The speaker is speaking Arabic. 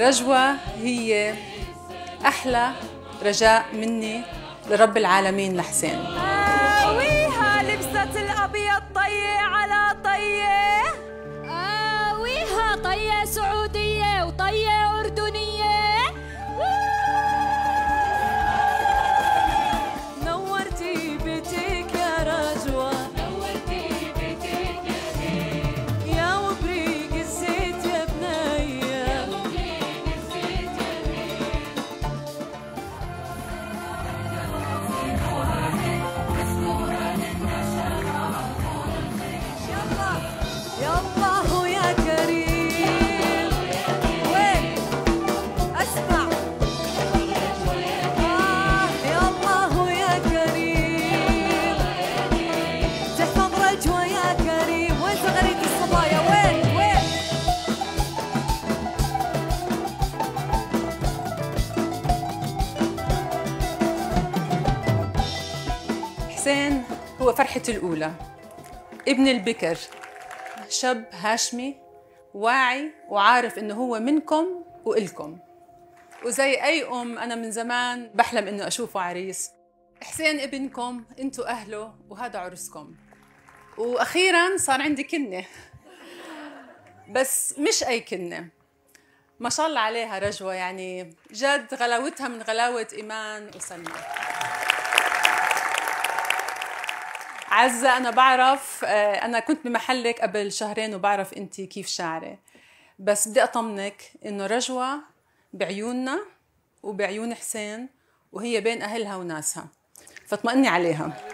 رجوة هي أحلى رجاء مني لرب العالمين لحسين. آويها لبست الأبيض طية على طية. آويها طية سعودية وطية حسين هو فرحتي الأولى. ابن البكر شاب هاشمي واعي وعارف إنه هو منكم وإلكم. وزي أي أم أنا من زمان بحلم إنه أشوفه عريس. حسين ابنكم أنتوا أهله وهذا عرسكم. وأخيرا صار عندي كنة. بس مش أي كنة. ما شاء الله عليها رجوة يعني جد غلاوتها من غلاوة إيمان وسلمى. عزة أنا بعرف آه، أنا كنت بمحلك قبل شهرين وبعرف أنت كيف شعري. بس بدي أطمنك إنه رجوة بعيوننا وبعيون حسين وهي بين أهلها وناسها. فاطمئني عليها.